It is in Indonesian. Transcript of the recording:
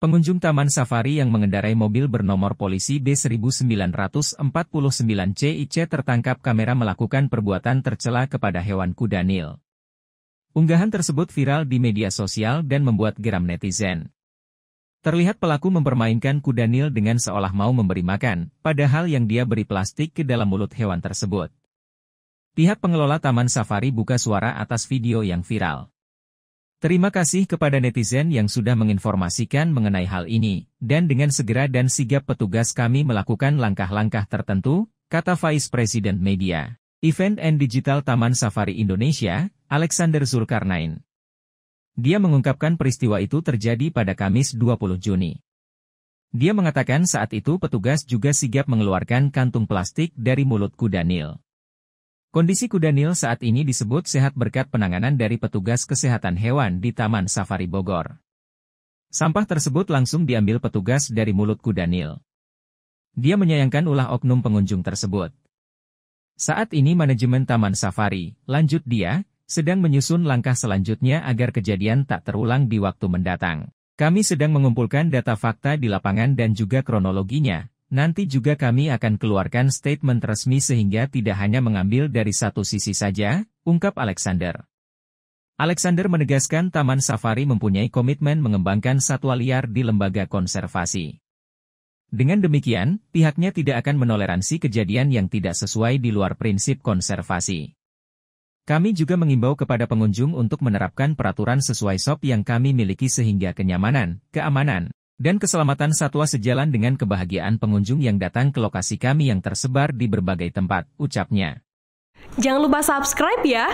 Pengunjung Taman Safari yang mengendarai mobil bernomor polisi B1949CIC tertangkap kamera melakukan perbuatan tercela kepada hewan kuda Nil. Unggahan tersebut viral di media sosial dan membuat geram netizen. Terlihat pelaku mempermainkan kuda Nil dengan seolah mau memberi makan, padahal yang dia beri plastik ke dalam mulut hewan tersebut. Pihak pengelola Taman Safari buka suara atas video yang viral. Terima kasih kepada netizen yang sudah menginformasikan mengenai hal ini, dan dengan segera dan sigap petugas kami melakukan langkah-langkah tertentu, kata Vice President Media, Event and Digital Taman Safari Indonesia, Alexander Zulkarnain. Dia mengungkapkan peristiwa itu terjadi pada Kamis 20 Juni. Dia mengatakan saat itu petugas juga sigap mengeluarkan kantung plastik dari mulut kuda Nil. Kondisi kuda Nil saat ini disebut sehat berkat penanganan dari petugas kesehatan hewan di Taman Safari Bogor. Sampah tersebut langsung diambil petugas dari mulut kuda Nil. Dia menyayangkan ulah oknum pengunjung tersebut. Saat ini manajemen Taman Safari, lanjut dia, sedang menyusun langkah selanjutnya agar kejadian tak terulang di waktu mendatang. Kami sedang mengumpulkan data fakta di lapangan dan juga kronologinya, Nanti juga kami akan keluarkan statement resmi sehingga tidak hanya mengambil dari satu sisi saja, ungkap Alexander. Alexander menegaskan Taman Safari mempunyai komitmen mengembangkan satwa liar di lembaga konservasi. Dengan demikian, pihaknya tidak akan menoleransi kejadian yang tidak sesuai di luar prinsip konservasi. Kami juga mengimbau kepada pengunjung untuk menerapkan peraturan sesuai SOP yang kami miliki sehingga kenyamanan, keamanan, dan keselamatan satwa sejalan dengan kebahagiaan pengunjung yang datang ke lokasi kami yang tersebar di berbagai tempat, ucapnya. Jangan lupa subscribe ya!